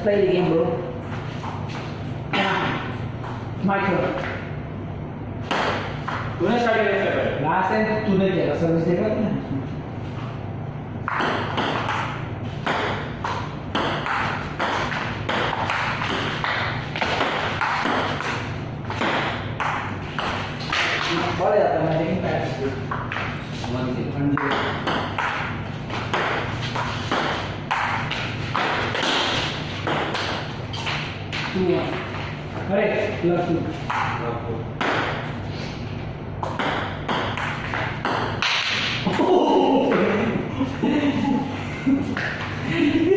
Let's play the game, bro. My turn. तूने start किया इससे पहले लास्ट टाइम तूने किया सर्विस देखा था ना बढ़ जाता है मैं लेकिन one zero 2, 1. Correct. Plus 2.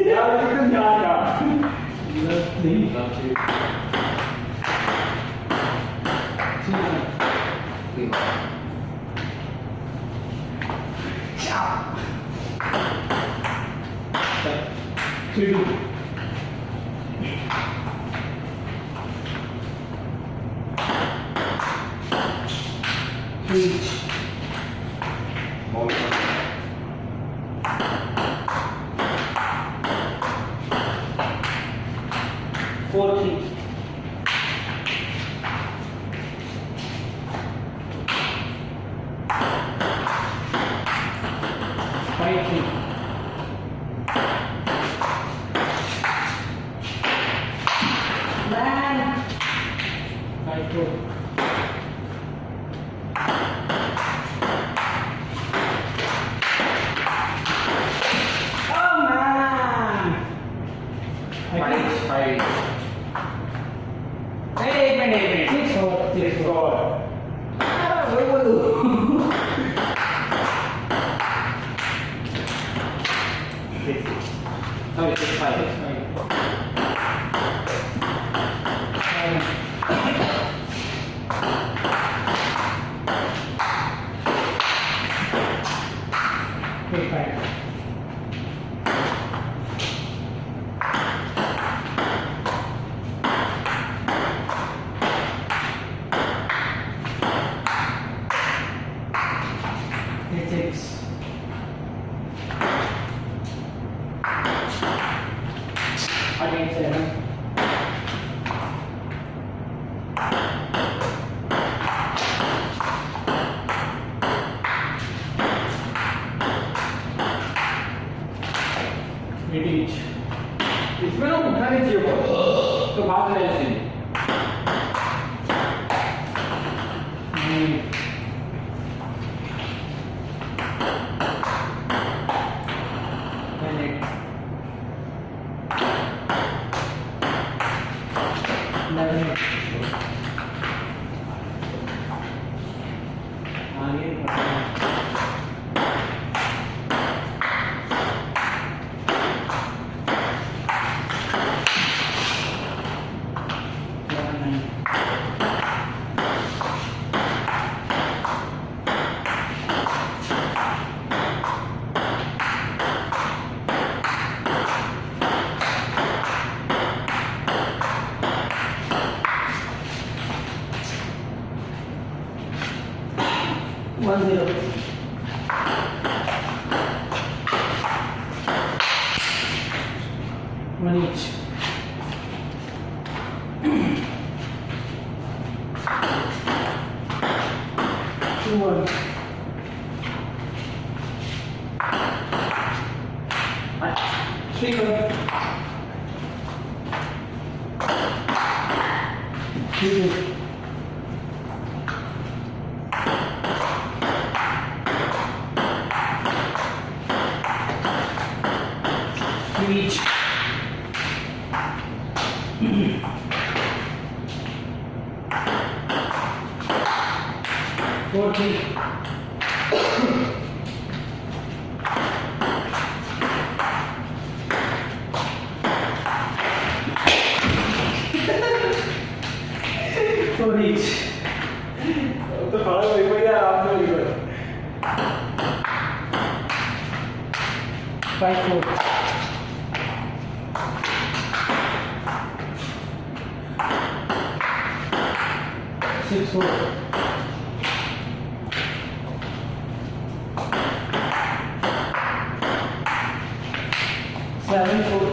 야, 이거 끝나, 야. Plus 3. 자. 자, 즐거워. four keys. Five keys. Five four. One zero. One each. Thank you. reach. Forty. Vai, Fluxo. sensor. Seven foot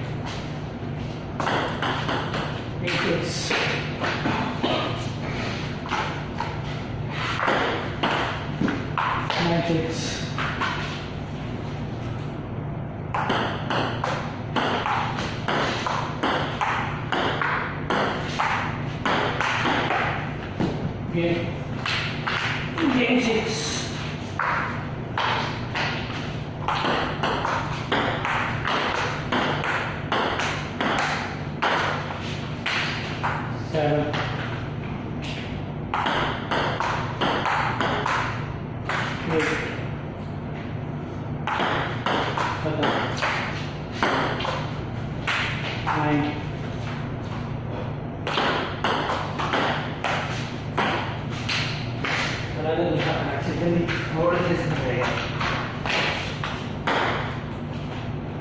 Okay.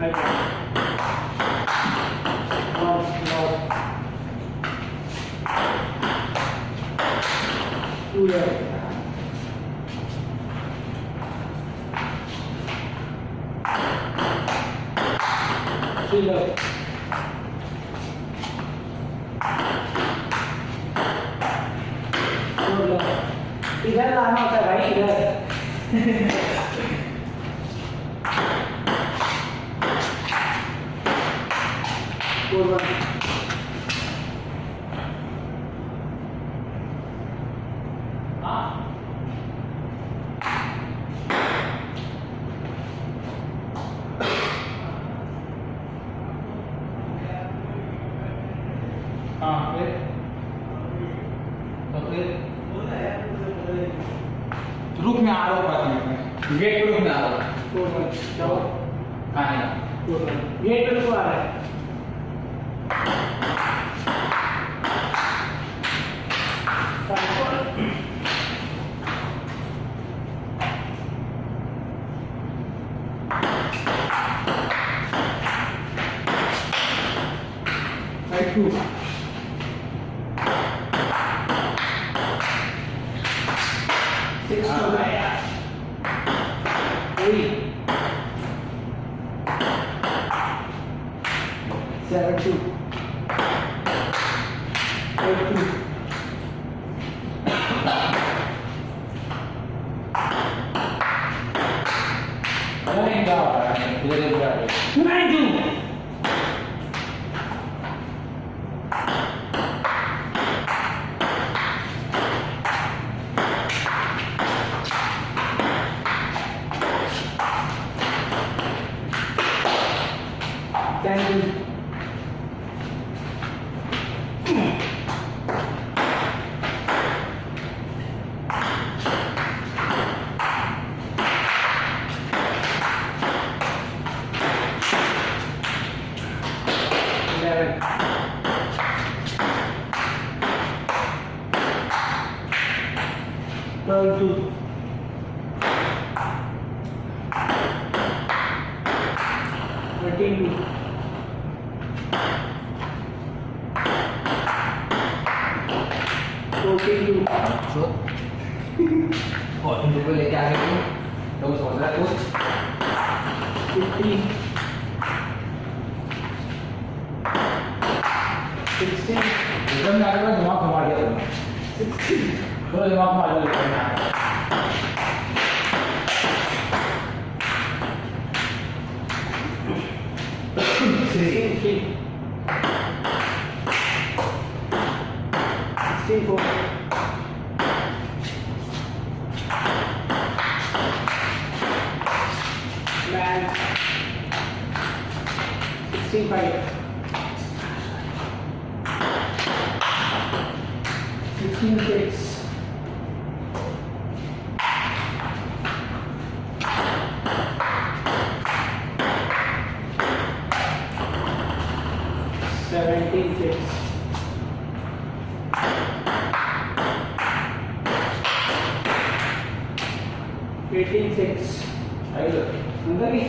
hai vòng một một thu đều suy đều một lần thì thế là nó sẽ bánh gì đây. one. हाँ। फिर? तो फिर? रुक में आ रहा हूँ gate पे में आ रहा हूँ। कहाँ है gate six to last. Three. Seven, two. Eight, two. Nine, two. Nine, two. Fourteen two. So और तुम लोग लेके आ गए तो सोच रहा कुछ Fifteen. Sixteen. एकदम आगे दिमाग घुमा दिया तुमने Sixteen. थोड़ा दिमाग घुमा दिया Sim. Cinco. Nine. Sixteen five. Sixteen six. Seventy six eighteen six अंदर ही।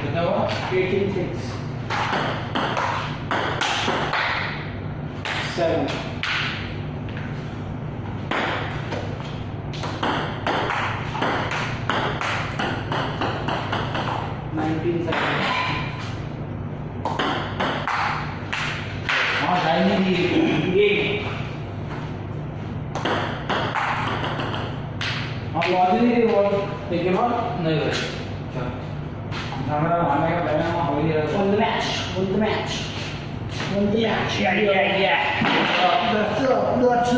कितना हुआ? एटीन सिक्स सेवन हाँ नहीं दी बॉल देखिए बॉल नहीं चल हमारा मारने का पहले हम हो ही रहा Won the match. Won the match. Won the match. Yeah, yeah, yeah. That's up. That's